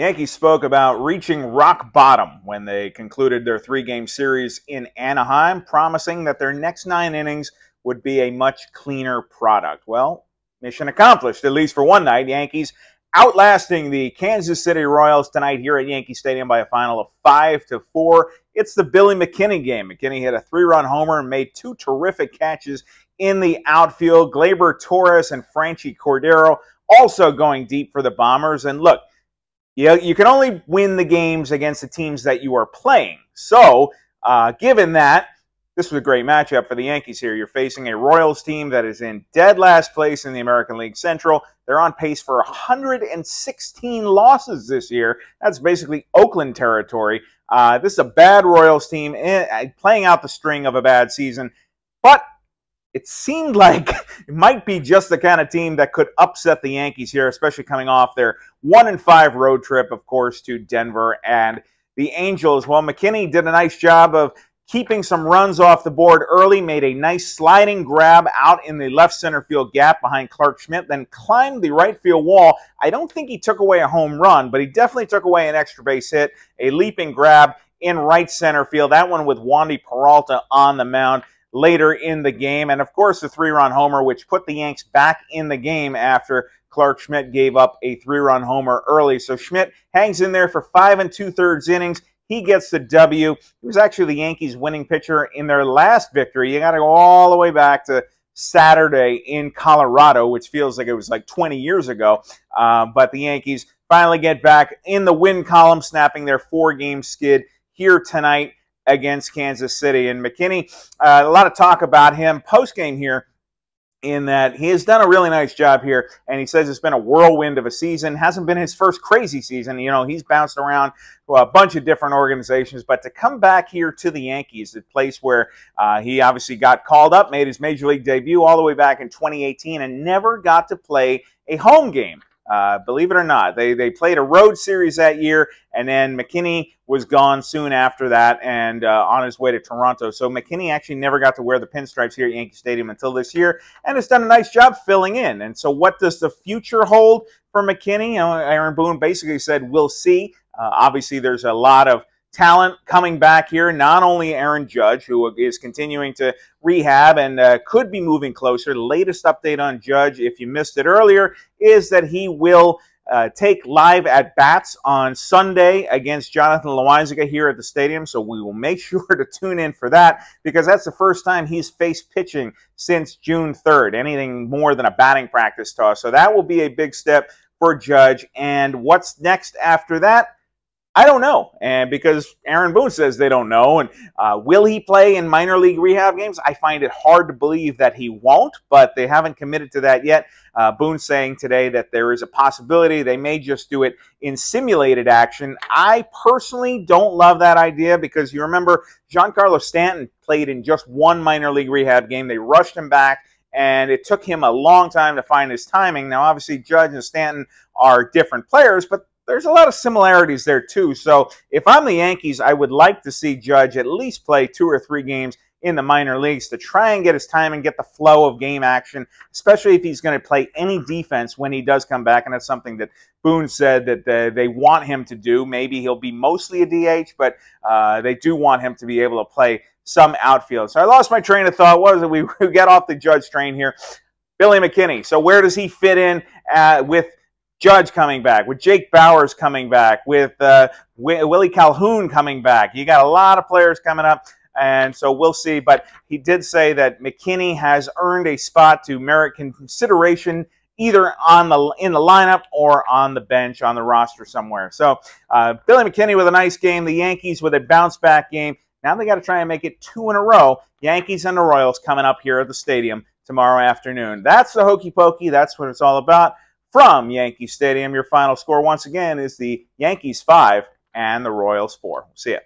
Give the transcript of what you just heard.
Yankees spoke about reaching rock bottom when they concluded their three game series in Anaheim, promising that their next nine innings would be a much cleaner product. Well, mission accomplished, at least for one night. Yankees outlasting the Kansas City Royals tonight here at Yankee Stadium by a final of 5 to 4. It's the Billy McKinney game. McKinney hit a three-run homer and made two terrific catches in the outfield. Gleyber Torres and Franchy Cordero also going deep for the Bombers. And look, you, you can only win the games against the teams that you are playing. So, uh, given that, this was a great matchup for the Yankees here. You're facing a Royals team that is in dead last place in the American League Central. They're on pace for 116 losses this year. That's basically Oakland territory. Uh, this is a bad Royals team uh, playing out the string of a bad season. But it seemed like it might be just the kind of team that could upset the Yankees here, especially coming off their one and five road trip, of course, to Denver and the Angels. Well, McKinney did a nice job of keeping some runs off the board early, made a nice sliding grab out in the left center field gap behind Clarke Schmidt, then climbed the right field wall. I don't think he took away a home run, but he definitely took away an extra base hit, a leaping grab in right center field. That one with Wandy Peralta on the mound later in the game. And of course, the three run homer, which put the Yanks back in the game after Clarke Schmidt gave up a three run homer early. So Schmidt hangs in there for five and two thirds innings. He gets the W. He was actually the Yankees' winning pitcher in their last victory. You got to go all the way back to Saturday in Colorado, which feels like it was like 20 years ago. Uh, but the Yankees finally get back in the win column, snapping their four game skid here tonight against Kansas City. And McKinney, uh, a lot of talk about him post game here in that he has done a really nice job here and he says it's been a whirlwind of a season. Hasn't been his first crazy season. You know he's bounced around a bunch of different organizations. But to come back here to the yankees the place where uh, he obviously got called up made his major league debut all the way back in 2018 and never got to play a home game uh, believe it or not, they, they played a road series that year, and then McKinney was gone soon after that and uh, on his way to Toronto. So McKinney actually never got to wear the pinstripes here at Yankee Stadium until this year, and has done a nice job filling in. And so, what does the future hold for McKinney? Aaron Boone basically said, "We'll see." Uh, obviously, there's a lot of talent coming back here. Not only Aaron Judge, who is continuing to rehab and uh, could be moving closer. The latest update on Judge, if you missed it earlier, is that he will uh, take live at bats on Sunday against Jonathan Loaisiga here at the stadium. So we will make sure to tune in for that because that's the first time he's faced pitching since June 3rd, anything more than a batting practice toss. So that will be a big step for Judge. And what's next after that? I don't know, and because Aaron Boone says they don't know, and uh, will he play in minor league rehab games? I find it hard to believe that he won't, but they haven't committed to that yet. Uh, Boone saying today that there is a possibility they may just do it in simulated action. I personally don't love that idea because you remember Giancarlo Stanton played in just one minor league rehab game. They rushed him back and it took him a long time to find his timing. Now, obviously, Judge and Stanton are different players, but there's a lot of similarities there too. So if I'm the Yankees, I would like to see Judge at least play two or three games in the minor leagues to try and get his time and get the flow of game action, especially if he's going to play any defense when he does come back. And that's something that Boone said that uh, they want him to do. Maybe he'll be mostly a DH, but uh, they do want him to be able to play some outfield. So I lost my train of thought. What was it? We, we off the Judge train here. Billy McKinney. So where does he fit in uh, with Judge coming back, with Jake Bauers coming back, with uh, Willie Calhoun coming back. You got a lot of players coming up, and so we'll see. But he did say that McKinney has earned a spot to merit consideration either on the in the lineup or on the bench on the roster somewhere. So uh, Billy McKinney with a nice game. The Yankees with a bounce back game. Now they got to try and make it two in a row. Yankees and the Royals coming up here at the stadium tomorrow afternoon. That's the Hochy Pokey. That's what it's all about from Yankee Stadium. Your final score, once again, is the Yankees 5 and the Royals 4. See ya.